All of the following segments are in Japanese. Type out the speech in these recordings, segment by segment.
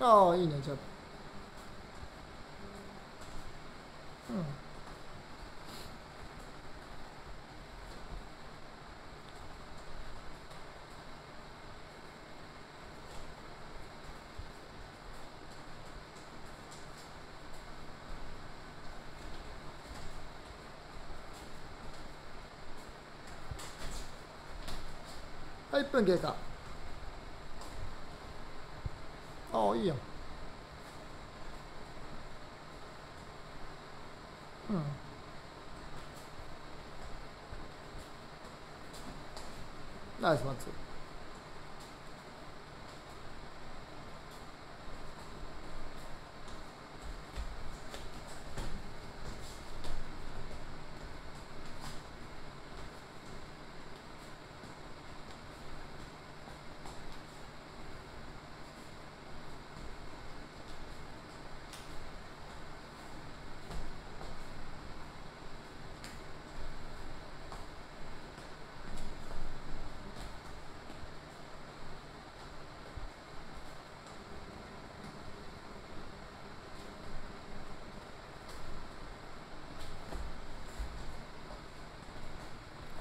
ああいいねじゃあ。うん。はい1分経過ああいいや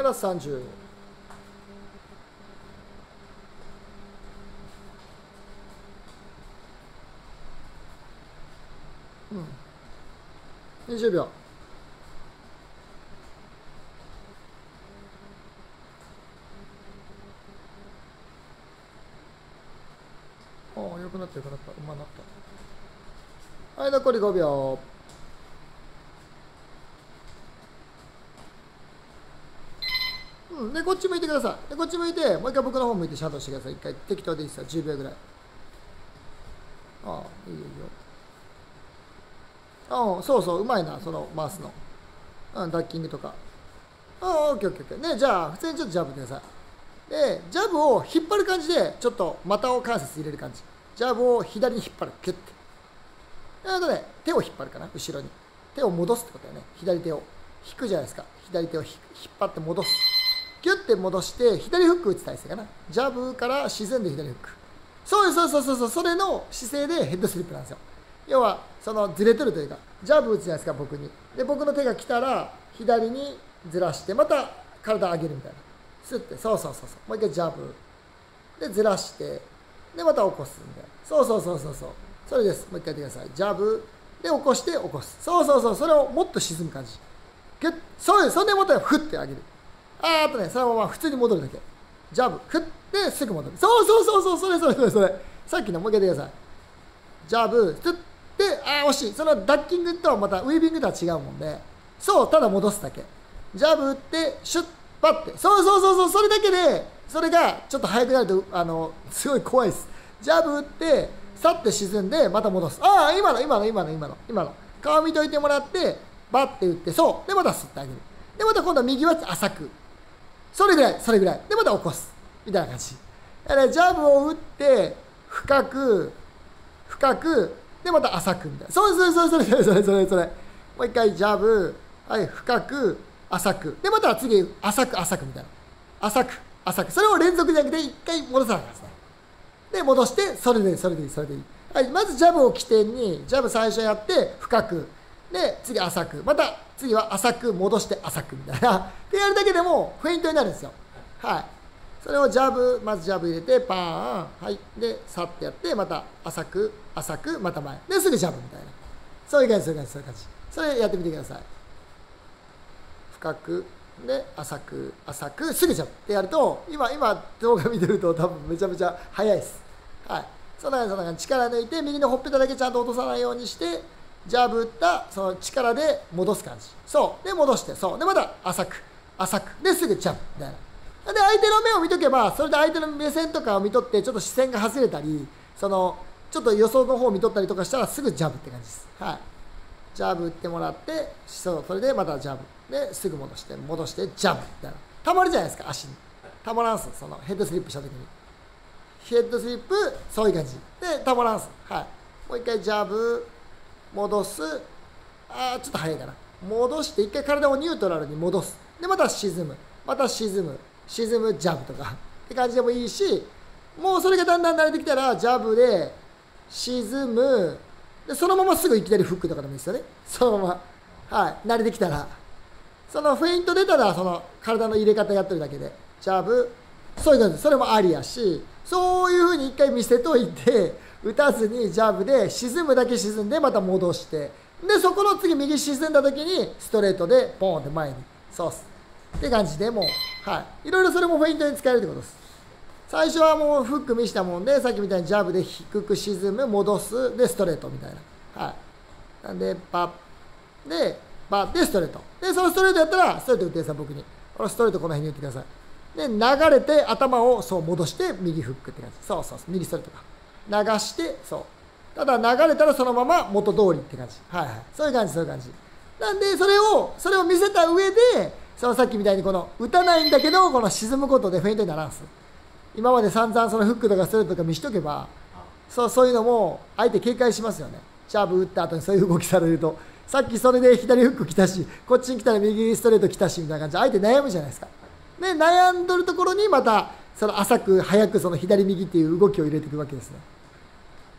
はいラス30うん。20秒。おおよくなったよくなったうまなった。はい残り5秒。うん、でこっち向いてください。でこっち向いてもう一回僕の方向いてシャドウしてください。一回適当でいいですよ。10秒ぐらい。ああいいよ。いいよああそうそううまいなその回すの。うんダッキングとか。ああオッケーオッケーオッケー。ねじゃあ普通にちょっとジャブください。でジャブを引っ張る感じでちょっと股を関節入れる感じ。ジャブを左に引っ張る。キュッて。あとね手を引っ張るかな後ろに。手を戻すってことだよね。左手を。引くじゃないですか。左手を引っ張って戻す。ギュッて戻して左フック打つ体勢かな。ジャブから自然で左フック。そうそうそうそうそうそれの姿勢でヘッドスリップなんですよ。要はそのずれてるというかジャブ打つじゃないですか僕に。で僕の手が来たら左にずらしてまた体上げるみたいな。スッて。そうそうそうそう。もう一回ジャブ。でずらしてでまた起こすみたいな。そうそうそうそうそう。それです。もう一回やってください。ジャブ。で起こして起こす。そうそうそう。それをもっと沈む感じ。ギュッそうですそれでまたフッて上げる。あーあとね、そのまま普通に戻るだけ。ジャブ、振ってすぐ戻る。そうそうそうそう、それそれそれそれ。さっきのもう一回やってください。ジャブ、振って、あー惜しい。そのダッキングとはまたウィービングとは違うもんで、そう、ただ戻すだけ。ジャブ打って、シュッ、パッて。そうそうそうそう、それだけで、それがちょっと速くなると、あの、すごい怖いです。ジャブ打って、さって沈んで、また戻す。ああ、今の、今の、今の、今の、今の。顔見といてもらって、バッて打って、そう。で、また吸ってあげる。で、また今度は右は浅く。それぐらい、それぐらい。で、また起こす。みたいな感じ。だから、ジャブを打って、深く、深く、で、また浅くみたいな。そうそうそう、それそれそれそれそれ。もう一回、ジャブ、はい、深く、浅く。で、また次、浅く、浅くみたいな。浅く、浅く。それを連続じゃなくて、一回戻さないですね。で、戻して、それでいい、それでいい、それでいい。はい、まずジャブを起点に、ジャブ最初やって、深く。で、次浅く。また、次は浅く、戻して浅くみたいな。で、やるだけでも、フェイントになるんですよ。はい。それをジャブ、まずジャブ入れて、パーン。はい。で、さってやって、また浅く、浅く、また前。で、すぐジャブみたいな。そういう感じ、そういう感じ、そういう感じ。それやってみてください。深く、で、浅く、浅く、すぐジャブってやると、今、今、動画見てると多分めちゃめちゃ速いです。はい。そんな感じ、そんな感じ。力抜いて、右のほっぺただけちゃんと落とさないようにして、ジャブ打ったその力で戻す感じ。そう。で、戻して、そう。で、また浅く、浅く。で、すぐジャブみたいな。で相手の目を見とけばそれで相手の目線とかを見とってちょっと視線が外れたりそのちょっと予想の方を見とったりとかしたらすぐジャブって感じです。はい。ジャブ打ってもらってそう。それでまたジャブ。ですぐ戻して。戻してジャブみたいな。たまるじゃないですか足に。たまらんす。そのヘッドスリップした時に。ヘッドスリップそういう感じ。でたまらんす。はい。もう一回ジャブ。戻す。あーちょっと早いかな。戻して一回体をニュートラルに戻す。でまた沈む。また沈む。沈むジャブとか。って感じでもいいしもうそれがだんだん慣れてきたらジャブで沈む。でそのまますぐいきなりフックとかでもいいですよね。そのまま。はい。慣れてきたら。そのフェイント出たらその体の入れ方やってるだけで。ジャブ。そういう感じそれもありやしそういうふうに一回見せといて打たずにジャブで沈むだけ沈んでまた戻して。でそこの次右沈んだ時にストレートでポーンって前に。そうっす。って感じでもうはい。いろいろそれもフェイントに使えるってことです。最初はもうフック見したもんでさっきみたいにジャブで低く沈む戻す。でストレートみたいな。はい。なんでパッ。でパッ。でストレート。でそのストレートやったらストレート打ってください僕に。このストレートこの辺に打ってください。で流れて頭をそう戻して右フックって感じ。そうそうそう。右ストレートか。流してそう。ただ流れたらそのまま元通りって感じ。はいはい。そういう感じそういう感じ。なんでそれをそれを見せた上でそのさっきみたいにこの打たないんだけどこの沈むことでフェイントにならんす。今まで散々そのフックとかストレートとか見しとけばそうそういうのも相手警戒しますよね。ジャーブ打った後にそういう動きされると。さっきそれで左フック来たしこっちに来たら右ストレート来たしみたいな感じ。で相手悩むじゃないですか。で悩んどるところにまたその浅く早くその左右っていう動きを入れていくわけですね。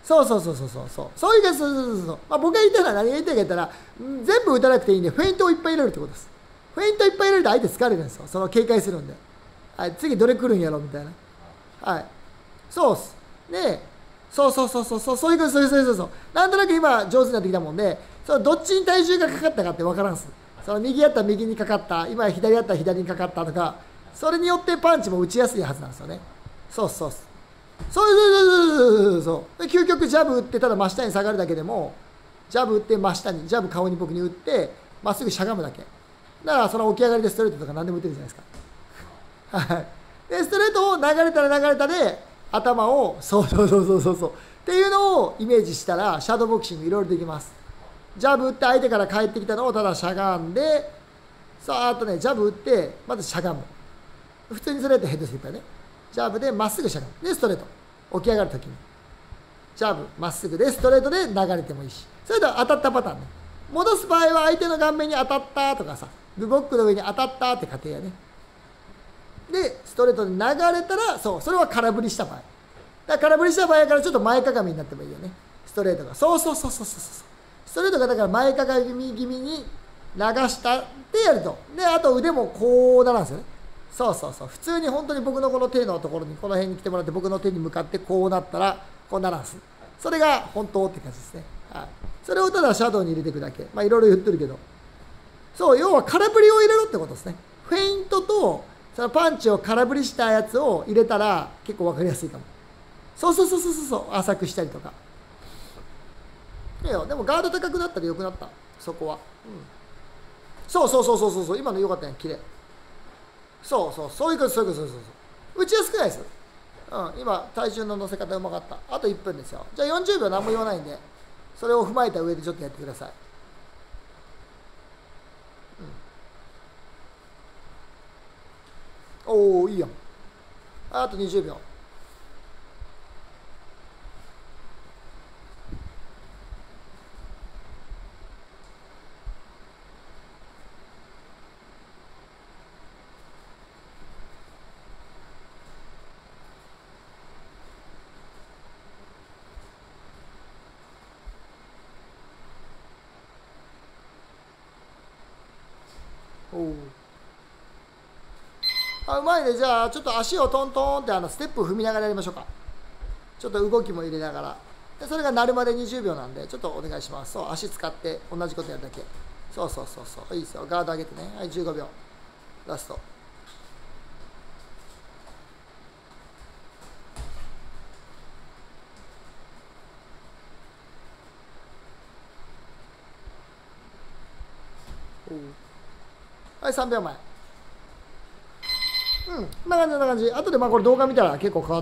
そうそうそうそうそう。そうそういうそうそうそうそう、まあ、僕が言いたいのは何が言いたいか言ったら全部打たなくていいんでフェイントをいっぱい入れるってことです。フェイントいっぱい入れると相手疲れるんですよその警戒するんで、はい、次どれ来るんやろみたいな。はい。そうっす。ねそうそうそうそうそう。そういうことそういうそうそうそうなんとなく今上手になってきたもんでそのどっちに体重がかかったかって分からんす。その右やったら右にかかった。今左やったら左にかかったとかそれによってパンチも打ちやすいはずなんですよね。そうそうっすそう。そうそうそうそうそう究極ジャブ打ってただ真下に下がるだけでもジャブ打って真下にジャブ顔に僕に打ってまっすぐしゃがむだけ。だからその起き上がりでストレートとか何でも打てるじゃないですか。はい。でストレートを流れたら流れたで頭をそうそうそうそうそうっていうのをイメージしたらシャドーボクシングいろいろできます。ジャブ打って相手から帰ってきたのをただしゃがんでさーっとねジャブ打ってまずしゃがむ。普通にそれやってヘッドスリップやね。ジャーブでまっすぐしゃがむでストレート。起き上がるときに。ジャーブまっすぐでストレートで流れてもいいし。それと当たったパターンね。戻す場合は相手の顔面に当たったとかさ。ブロックの上に当たったって過程やね。でストレートで流れたらそうそれは空振りした場合。だから空振りした場合やからちょっと前かがみになってもいいよね。ストレートがそうそうそうそうそうそう。ストレートがだから前かがみ気味に流したってやると。であと腕もこうなるんですよね。そうそうそう。普通に本当に僕のこの手のところにこの辺に来てもらって僕の手に向かってこうなったらこうならんす。それが本当って感じですね、はい、それをただシャドウに入れていくだけ。まあいろいろ言ってるけど。そう要は空振りを入れろってことですね。フェイントとそのパンチを空振りしたやつを入れたら結構分かりやすいかも。そうそうそうそうそう浅くしたりとか。いやでもガード高くなったらよくなった。そこは、うん、そうそうそうそうそう今のよかったやん綺麗。そうそうそういうことそういうことそうそうそう打ちやすくないですうん今体重の乗せ方うまかった。あと1分ですよ。じゃあ40秒何も言わないんでそれを踏まえた上でちょっとやってください。おおいいやん。あと20秒。あう。まいねじゃあちょっと足をトントンってあのステップ踏みながらやりましょうか。ちょっと動きも入れながら。でそれが鳴るまで20秒なんでちょっとお願いします。そう足使って同じことやるだけ。そうそうそうそう。いいですよ。ガード上げてね。はい15秒ラスト。おはい3秒前うんこんな感じこんな感じ。後でまあこれ動画見たら結構変わ